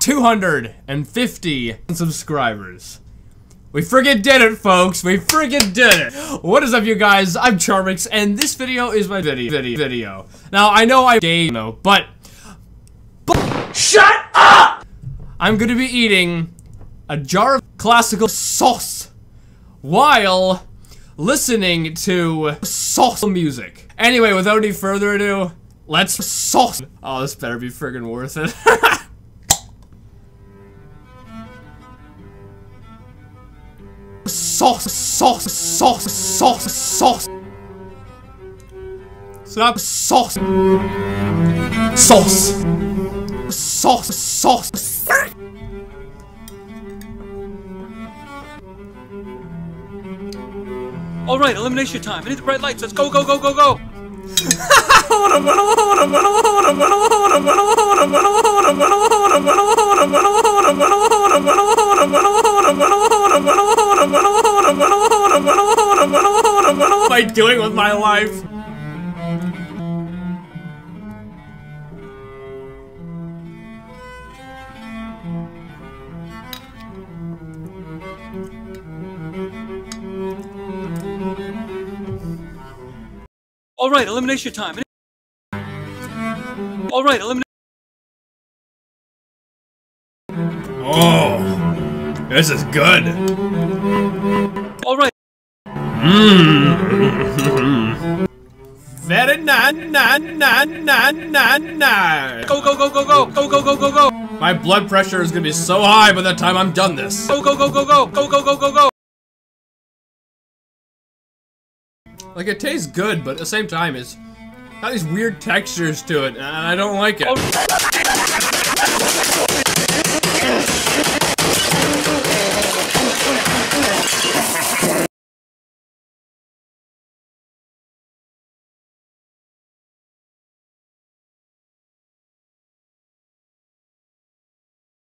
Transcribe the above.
250 subscribers. We friggin' did it, folks. We friggin' did it. What is up, you guys? I'm Charmx, and this video is my video. Video. video. Now, I know I gave no, but, but shut up! I'm gonna be eating a jar of classical sauce while listening to sauce music. Anyway, without any further ado, let's sauce. Oh, this better be friggin' worth it. sauce, sauce, sauce, sauce, sauce. Stop sauce. Sauce. Sauce, sauce. All right, elimination time. I need the bright lights. Let's go, go, go, go, go. What am I doing with my life? All right, elimination time. All right, elimination. Oh, this is good. All right. Very na na na na na na. Go go go go go go go go go go. My blood pressure is gonna be so high by the time I'm done this. Go go go go go go go go go go. Like it tastes good, but at the same time, it's got these weird textures to it, and I don't like it. Oh.